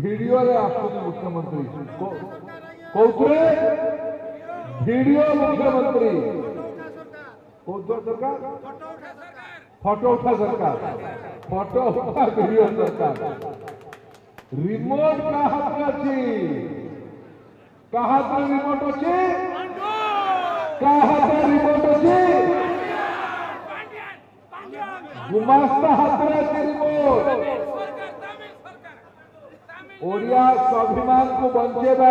ଭିଡ଼ିଓରେ ଆସୁଛନ୍ତି ମୁଖ୍ୟମନ୍ତ୍ରୀ କୋଉଥିରେ ଭିଡ଼ିଓ ମୁଖ୍ୟମନ୍ତ୍ରୀ କୋଉଥିରେ ସରକାର ଫଟୋ ଉଠା ସରକାର ଫଟୋ ଉଠା ଭିଡ଼ିଓ ସରକାର ରିମୋଟ କାହା ହାତରେ ଅଛି କାହା ହାତରେ ରିମୋଟ ଅଛି କାହା ହାତରେ ରିମୋଟ ଅଛି ଗୁମାସ୍ତା ହାତରେ ଅଛି ରିମୋଟ ओडिया स्वाभिमान को बचेवा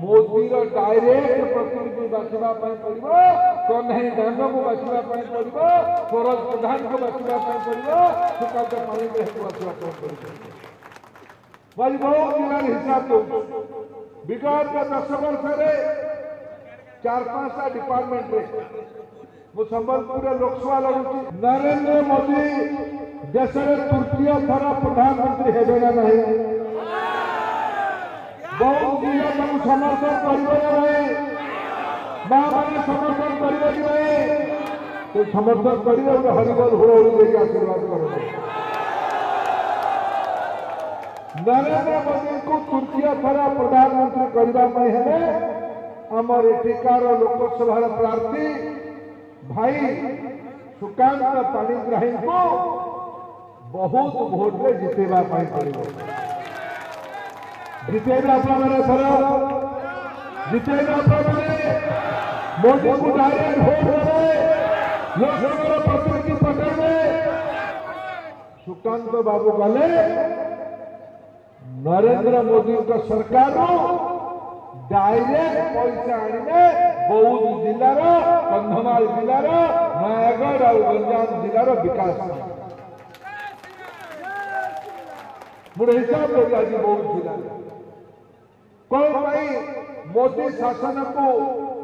मोदी डायरेक्ट प्रतिनिधि बाचवा पड़ो कन्हई धान को बाचवा सरज प्रधान को बाचवा पड़ो हिसाब दे विगत दस वर्ष चार पांचटा डिपार्टमेंट संबलपुर लोकसभा लड़ू नरेन्द्र मोदी देशर तृतीय थर प्रधानमंत्री हेबे ना बहुत दिन समर्थन करें समर्थन तो समर्थन तो आशीर्वाद मोदी को तृतीय थर प्रधानमंत्री लोकसभा प्रार्थी भाई सुकांत पाणीग्राही को बहुत भोट जिते पड़ो जिते सर जिते मोदी को डायरेक्ट सुकांत बाबू कले नरेंद्र मोदी का सरकार डायरेक्ट पैसा आने बौद्ध जिलार कंधमाल जिलार नयगढ़ और गंजाम जिलार विकास मुड़ेसा पेरियाजी बहुत जिला कौन भाई मोदी शासन को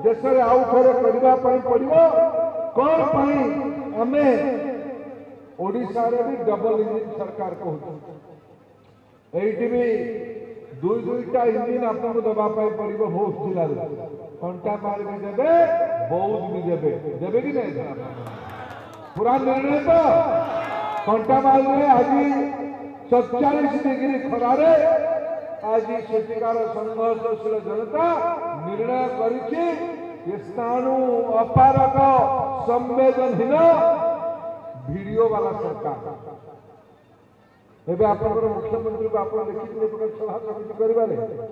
देश में आउ थे करने पड़ो कौन भाई आम ओडा भी डबल इंजिन सरकार कहते ये दुई दुईटा इंजिन आपको दवापाई पड़ो बहुत जिला घंटा मार भी देवे बौद्ध भी देवे देवे कि नहीं पूरा निर्णय तो घंटा मार आज सत्चालीस डिग्री खरारे आज सेठिकार संघर्षशील जनता निर्णय कर स्थानु अपारक संवेदनहीन भिडियो वाला सरकार आप मुख्यमंत्री को आप देखिए सभा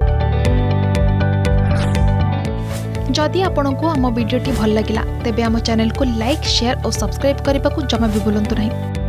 जदि आपण को आम भिडी भल लगा तेब चेल को लाइक शेयर और सब्सक्राइब करने को जमा भी बुलां नहीं